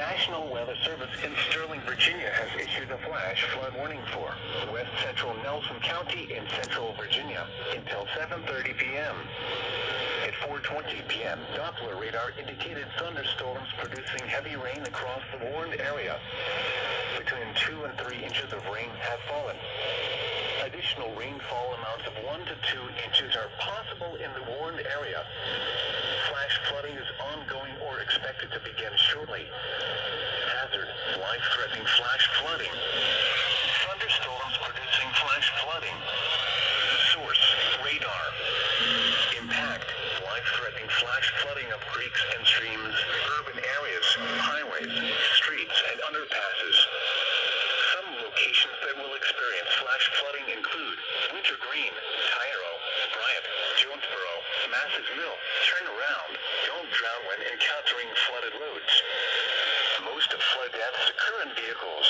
National Weather Service in Sterling, Virginia has issued a flash flood warning for west central Nelson County in central Virginia until 7.30 p.m. At 4.20 p.m., Doppler radar indicated thunderstorms producing heavy rain across the warned area. Between 2 and 3 inches of rain have fallen. Additional rainfall amounts of 1 to 2 inches are possible in the warned area. flash flooding of creeks and streams, urban areas, highways, streets, and underpasses. Some locations that will experience flash flooding include Wintergreen, Tyro, Bryant, Jonesboro, Massies Mill. Turn around. Don't drown when encountering flooded roads. Most flood deaths occur in vehicles.